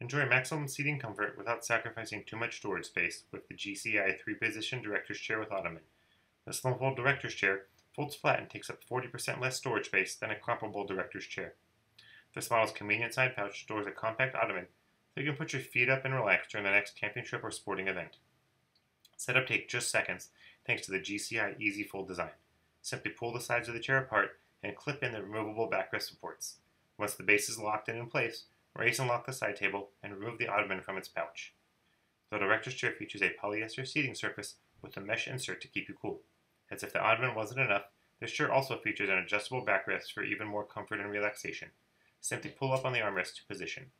Enjoy maximum seating comfort without sacrificing too much storage space with the GCI 3-position director's chair with ottoman. The slim fold director's chair folds flat and takes up 40% less storage space than a comparable director's chair. This model's convenient side pouch stores a compact ottoman so you can put your feet up and relax during the next camping trip or sporting event. Setup takes just seconds thanks to the GCI Easy Fold design. Simply pull the sides of the chair apart and clip in the removable backrest supports. Once the base is locked and in place, raise and lock the side table and remove the ottoman from its pouch. The director's chair features a polyester seating surface with a mesh insert to keep you cool. As if the ottoman wasn't enough, this chair also features an adjustable backrest for even more comfort and relaxation. Simply pull up on the armrest to position.